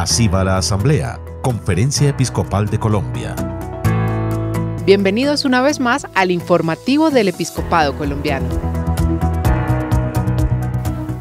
Así va la Asamblea, Conferencia Episcopal de Colombia. Bienvenidos una vez más al informativo del Episcopado Colombiano.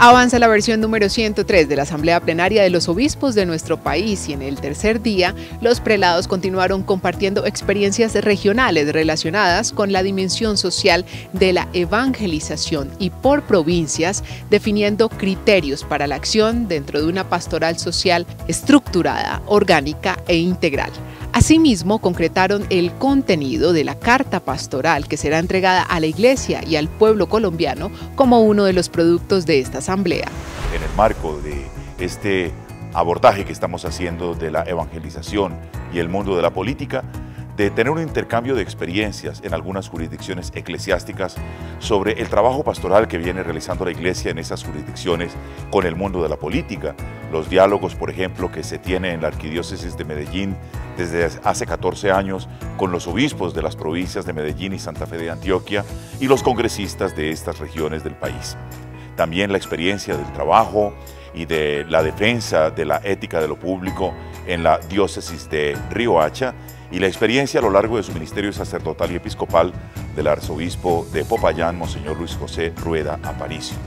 Avanza la versión número 103 de la Asamblea Plenaria de los Obispos de nuestro país y en el tercer día los prelados continuaron compartiendo experiencias regionales relacionadas con la dimensión social de la evangelización y por provincias definiendo criterios para la acción dentro de una pastoral social estructurada, orgánica e integral. Asimismo, concretaron el contenido de la carta pastoral que será entregada a la Iglesia y al pueblo colombiano como uno de los productos de esta asamblea. En el marco de este abordaje que estamos haciendo de la evangelización y el mundo de la política, de tener un intercambio de experiencias en algunas jurisdicciones eclesiásticas sobre el trabajo pastoral que viene realizando la Iglesia en esas jurisdicciones con el mundo de la política, los diálogos, por ejemplo, que se tiene en la Arquidiócesis de Medellín desde hace 14 años con los obispos de las provincias de Medellín y Santa Fe de Antioquia y los congresistas de estas regiones del país. También la experiencia del trabajo y de la defensa de la ética de lo público en la diócesis de Río Hacha y la experiencia a lo largo de su ministerio sacerdotal y episcopal del arzobispo de Popayán, Monseñor Luis José Rueda Aparicio.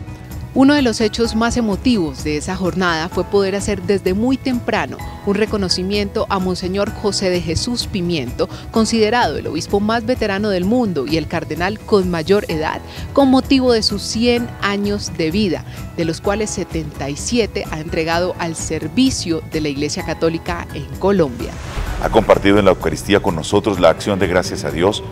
Uno de los hechos más emotivos de esa jornada fue poder hacer desde muy temprano un reconocimiento a Monseñor José de Jesús Pimiento, considerado el obispo más veterano del mundo y el cardenal con mayor edad, con motivo de sus 100 años de vida, de los cuales 77 ha entregado al servicio de la Iglesia Católica en Colombia. Ha compartido en la Eucaristía con nosotros la acción de gracias a Dios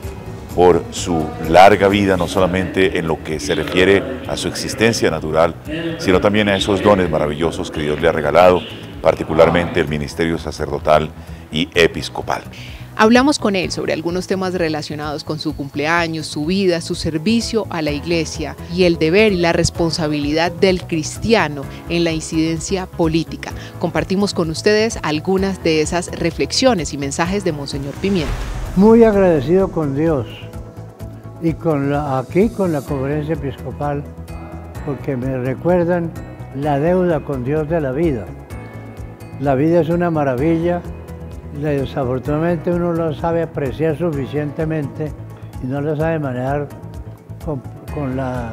por su larga vida, no solamente en lo que se refiere a su existencia natural, sino también a esos dones maravillosos que Dios le ha regalado, particularmente el ministerio sacerdotal y episcopal. Hablamos con él sobre algunos temas relacionados con su cumpleaños, su vida, su servicio a la iglesia y el deber y la responsabilidad del cristiano en la incidencia política. Compartimos con ustedes algunas de esas reflexiones y mensajes de Monseñor Pimienta. Muy agradecido con Dios y con aquí con la conferencia episcopal porque me recuerdan la deuda con Dios de la vida. La vida es una maravilla desafortunadamente uno no sabe apreciar suficientemente y no lo sabe manejar con, con la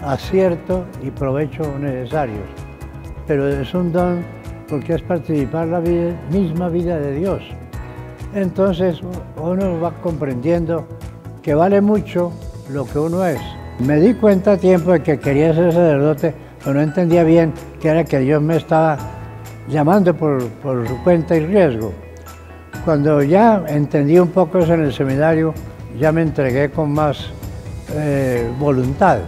acierto y provecho necesarios. Pero es un don porque es participar la misma vida de Dios. Entonces uno va comprendiendo que vale mucho lo que uno es. Me di cuenta a tiempo de que quería ser sacerdote, pero no entendía bien que era que Dios me estaba llamando por, su cuenta y riesgo. Cuando ya entendí un poco eso en el seminario, ya me entregué con más eh, voluntad.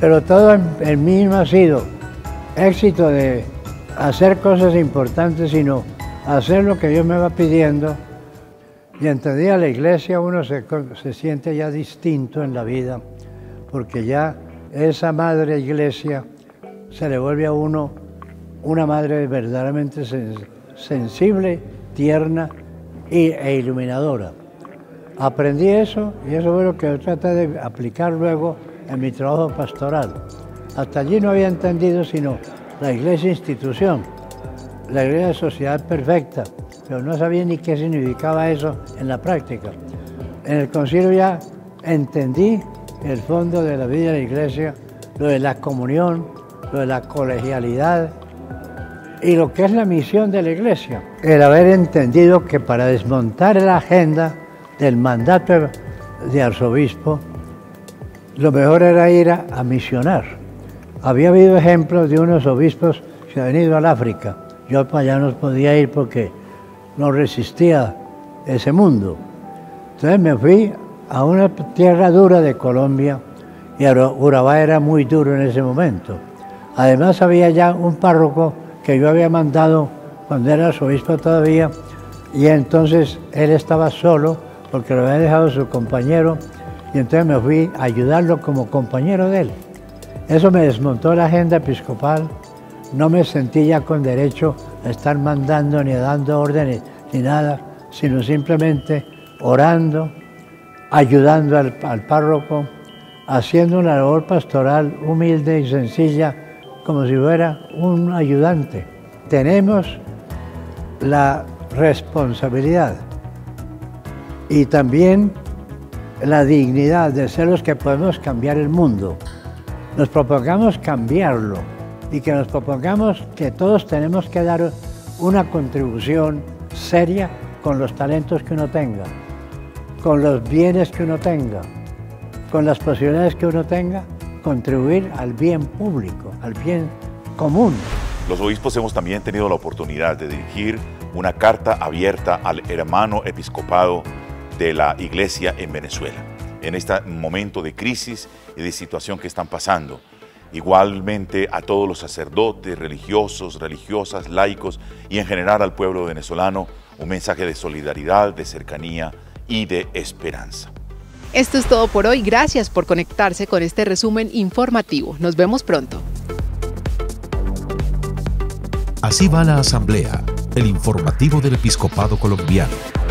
Pero todo en, mí no ha sido éxito de hacer cosas importantes, sino hacer lo que Dios me va pidiendo. Y entendí a la iglesia, uno se, se siente ya distinto en la vida, porque ya esa madre iglesia se le vuelve a uno una madre verdaderamente sensible, tierna e iluminadora. Aprendí eso y eso fue lo que traté de aplicar luego en mi trabajo pastoral. Hasta allí no había entendido sino la iglesia institución, la iglesia sociedad perfecta, pero no sabía ni qué significaba eso en la práctica. En el concilio ya entendí el fondo de la vida de la iglesia, lo de la comunión, lo de la colegialidad, y lo que es la misión de la Iglesia. El haber entendido que para desmontar la agenda del mandato de arzobispo, lo mejor era ir a, misionar. Había habido ejemplos de unos obispos que han venido al África. Yo para allá no podía ir porque no resistía ese mundo. Entonces me fui a una tierra dura de Colombia y Urabá era muy duro en ese momento. Además había ya un párroco que yo había mandado cuando era obispo todavía, y entonces él estaba solo porque lo había dejado su compañero, y entonces me fui a ayudarlo como compañero de él. Eso me desmontó la agenda episcopal, no me sentí ya con derecho estar mandando ni dando órdenes ni nada, sino simplemente orando, ayudando al, al párroco, haciendo una labor pastoral humilde y sencilla como si fuera un ayudante. Tenemos la responsabilidad y también la dignidad de ser los que podemos cambiar el mundo. Nos propongamos cambiarlo y que nos propongamos que todos tenemos que dar una contribución seria con los talentos que uno tenga, con los bienes que uno tenga, con las posibilidades que uno tenga, contribuir al bien público, al bien común. Los obispos hemos también tenido la oportunidad de dirigir una carta abierta al hermano episcopado de la iglesia en Venezuela, en este momento de crisis y de situación que están pasando. Igualmente a todos los sacerdotes, religiosos, religiosas, laicos y en general al pueblo venezolano, un mensaje de solidaridad, de cercanía y de esperanza. Esto es todo por hoy. Gracias por conectarse con este resumen informativo. Nos vemos pronto. Así va la Asamblea, el informativo del Episcopado Colombiano.